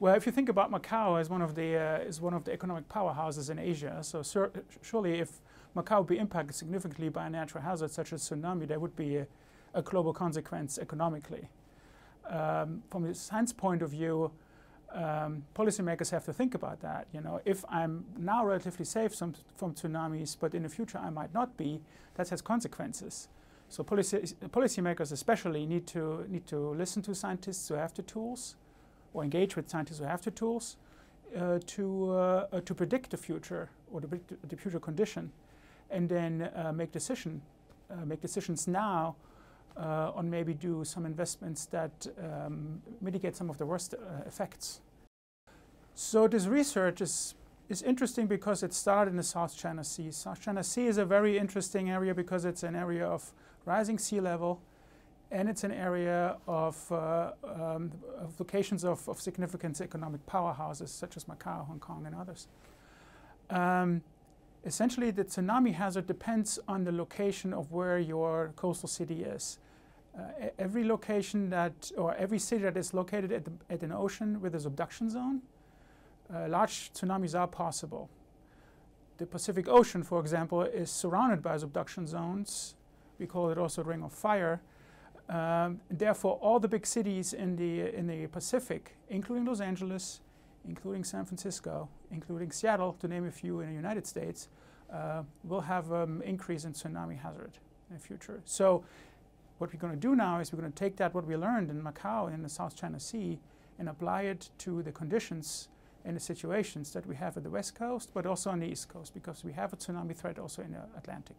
Well, if you think about Macau as one of the uh, is one of the economic powerhouses in Asia, so sur- surely if Macau be impacted significantly by a natural hazard such as tsunami, there would be a, a global consequence economically. Um, from a science point of view, um, policymakers have to think about that. You know, if I'm now relatively safe from, from tsunamis, but in the future I might not be, that has consequences. So policy, policymakers especially need to need to listen to scientists who have the tools or engage with scientists who have the tools uh, to, uh, uh, to predict the future or the, the future condition and then uh, make, decision, uh, make decisions now uh, on maybe do some investments that um, mitigate some of the worst effects. So this research is, is interesting because it started in the South China Sea. South China Sea is a very interesting area because it's an area of rising sea level and it's an area of, uh, um, of locations of, of, significant economic powerhouses such as Macau, Hong Kong, and others. Um, essentially, the tsunami hazard depends on the location of where your coastal city is. Uh, every location that, or every city that is located at, the, at an ocean with a subduction zone, uh, large tsunamis are possible. The Pacific Ocean, for example, is surrounded by subduction zones. We call it also Ring of Fire um, therefore, all the big cities in the, in the Pacific, including Los Angeles, including San Francisco, including Seattle, to name a few in the United States, uh, will have an um, increase in tsunami hazard in the future. So what we're going to do now is we're going to take that, what we learned in Macau and in the South China Sea, and apply it to the conditions and the situations that we have at the West Coast, but also on the East Coast, because we have a tsunami threat also in the Atlantic.